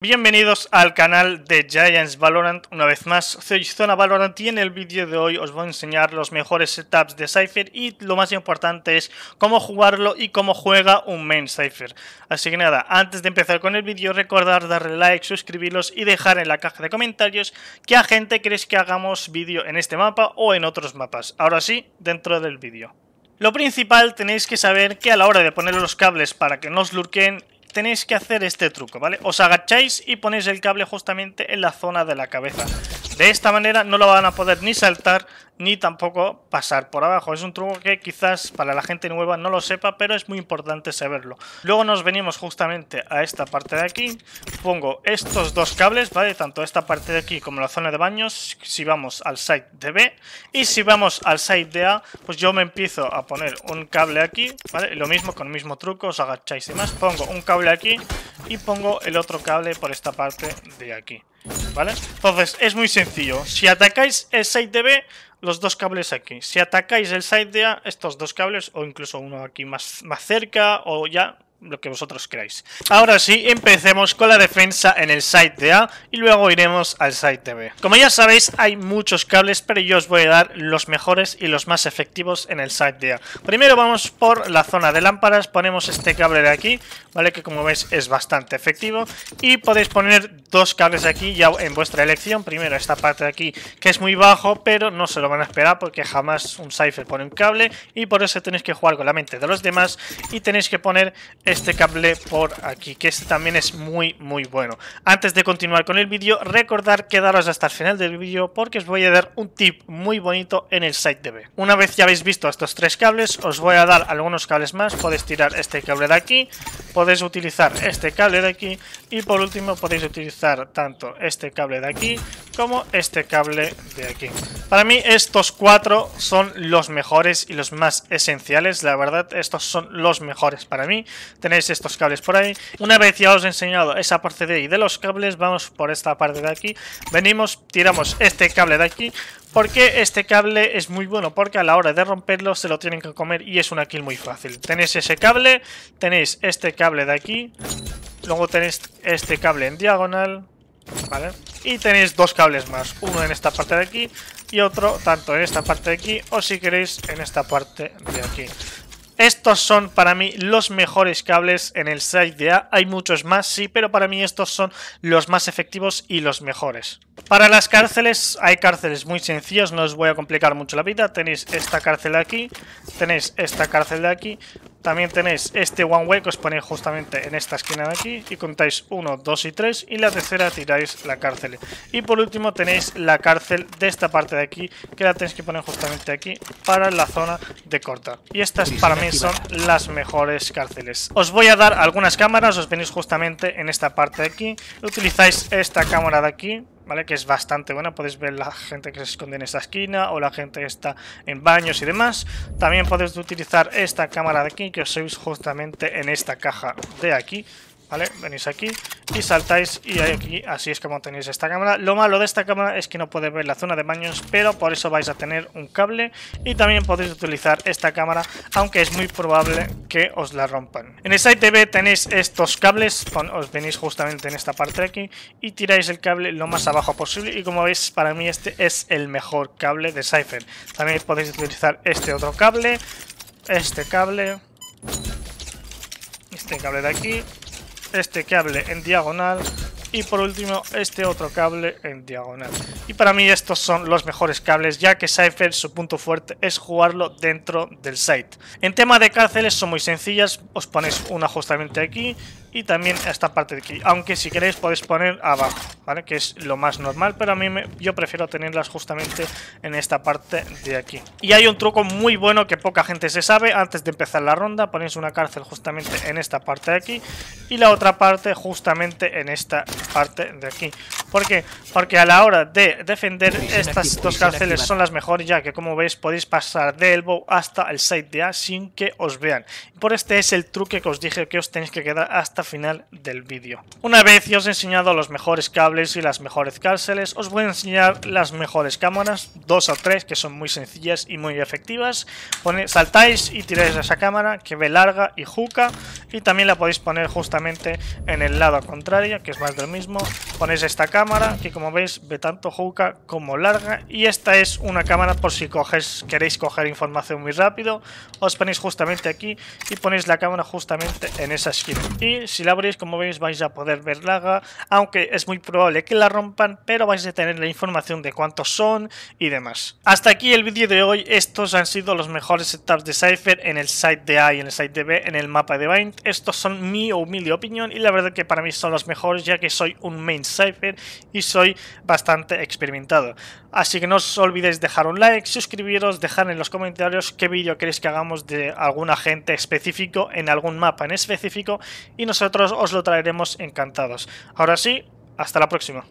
Bienvenidos al canal de Giants Valorant, una vez más, soy Zona Valorant y en el vídeo de hoy os voy a enseñar los mejores setups de Cypher y lo más importante es cómo jugarlo y cómo juega un main Cypher. Así que nada, antes de empezar con el vídeo recordar darle like, suscribiros y dejar en la caja de comentarios qué agente queréis que hagamos vídeo en este mapa o en otros mapas. Ahora sí, dentro del vídeo. Lo principal tenéis que saber que a la hora de poner los cables para que no os lurquen tenéis que hacer este truco, ¿vale? Os agacháis y ponéis el cable justamente en la zona de la cabeza. De esta manera no lo van a poder ni saltar ni tampoco pasar por abajo. Es un truco que quizás para la gente nueva no lo sepa, pero es muy importante saberlo. Luego nos venimos justamente a esta parte de aquí. Pongo estos dos cables, ¿vale? Tanto esta parte de aquí como la zona de baños, si vamos al site de B. Y si vamos al site de A, pues yo me empiezo a poner un cable aquí, ¿vale? Lo mismo, con el mismo truco, os agacháis y más. Pongo un cable aquí y pongo el otro cable por esta parte de aquí. ¿Vale? Entonces, es muy sencillo. Si atacáis el site de B, los dos cables aquí. Si atacáis el site de A, estos dos cables, o incluso uno aquí más, más cerca, o ya lo que vosotros queráis. Ahora sí, empecemos con la defensa en el site de A y luego iremos al site de B. Como ya sabéis, hay muchos cables, pero yo os voy a dar los mejores y los más efectivos en el site de A. Primero vamos por la zona de lámparas, ponemos este cable de aquí, ¿vale? Que como veis es bastante efectivo y podéis poner dos cables aquí ya en vuestra elección. Primero esta parte de aquí, que es muy bajo, pero no se lo van a esperar porque jamás un Cypher pone un cable y por eso tenéis que jugar con la mente de los demás y tenéis que poner este cable por aquí, que este también es muy muy bueno. Antes de continuar con el vídeo, recordar quedaros hasta el final del vídeo porque os voy a dar un tip muy bonito en el site de B. Una vez ya habéis visto estos tres cables, os voy a dar algunos cables más. Podéis tirar este cable de aquí, podéis utilizar este cable de aquí y por último podéis utilizar tanto este cable de aquí como este cable de aquí. Para mí estos cuatro son los mejores y los más esenciales, la verdad estos son los mejores para mí. Tenéis estos cables por ahí. Una vez ya os he enseñado esa parte de ahí de los cables, vamos por esta parte de aquí. Venimos, tiramos este cable de aquí, porque este cable es muy bueno, porque a la hora de romperlo se lo tienen que comer y es una kill muy fácil. Tenéis ese cable, tenéis este cable de aquí, luego tenéis este cable en diagonal, ¿vale? Y tenéis dos cables más, uno en esta parte de aquí y otro tanto en esta parte de aquí o si queréis en esta parte de aquí. Estos son para mí los mejores cables en el site de A. Hay muchos más, sí, pero para mí estos son los más efectivos y los mejores. Para las cárceles, hay cárceles muy sencillas, no os voy a complicar mucho la vida. Tenéis esta cárcel de aquí, tenéis esta cárcel de aquí, también tenéis este one way que os ponéis justamente en esta esquina de aquí y contáis 1, 2 y 3 y la tercera tiráis la cárcel. Y por último tenéis la cárcel de esta parte de aquí que la tenéis que poner justamente aquí para la zona de corta. Y estas para mí son las mejores cárceles. Os voy a dar algunas cámaras, os venís justamente en esta parte de aquí, utilizáis esta cámara de aquí Que es bastante buena, podéis ver la gente que se esconde en esta esquina o la gente que está en baños y demás. También podéis utilizar esta cámara de aquí que os sois justamente en esta caja de aquí, ¿vale? Venís aquí y saltáis y aquí así es como tenéis esta cámara. Lo malo de esta cámara es que no puede ver la zona de baños, pero por eso vais a tener un cable y también podéis utilizar esta cámara, aunque es muy probable que os la rompan. En el site B tenéis estos cables, os venís justamente en esta parte de aquí y tiráis el cable lo más abajo posible y como veis para mí este es el mejor cable de Cypher. También podéis utilizar este otro cable, este cable, este cable de aquí este cable en diagonal y por último este otro cable en diagonal. Y para mí estos son los mejores cables ya que Cypher su punto fuerte es jugarlo dentro del site. En tema de cárceles son muy sencillas, os ponéis una justamente aquí y también esta parte de aquí. Aunque si queréis podéis poner abajo, ¿vale? Que es lo más normal, pero a mí me, yo prefiero tenerlas justamente en esta parte de aquí. Y hay un truco muy bueno que poca gente se sabe. Antes de empezar la ronda ponéis una cárcel justamente en esta parte de aquí y la otra parte justamente en esta parte de aquí. ¿Por qué? Porque a la hora de defender estas dos cárceles son las mejores ya que como veis podéis pasar de elbow hasta el side de A sin que os vean. Por este es el truque que os dije que os tenéis que quedar hasta final del vídeo. Una vez que os he enseñado los mejores cables y las mejores cárceles, os voy a enseñar las mejores cámaras, dos o tres que son muy sencillas y muy efectivas. saltáis y tiráis esa cámara que ve larga y juca y también la podéis poner justamente en el lado contrario que es más del mismo. Ponéis esta cámara que como veis ve tanto juca como larga y esta es una cámara por si coges, queréis coger información muy rápido. Os ponéis justamente aquí y ponéis la cámara justamente en esa esquina. Y si la abrís como veis vais a poder ver larga, aunque es muy probable que la rompan, pero vais a tener la información de cuántos son y demás. Hasta aquí el vídeo de hoy, estos han sido los mejores setups de Cypher en el site de A y en el site de B en el mapa de Bind. Estos son mi humilde opinión y la verdad que para mí son los mejores ya que soy un main Cypher y soy bastante experimentado. Así que no os olvidéis dejar un like, suscribiros, dejar en los comentarios qué vídeo queréis que hagamos de algún agente específico en algún mapa en específico y nosotros os lo traeremos encantados. Ahora sí, hasta la próxima.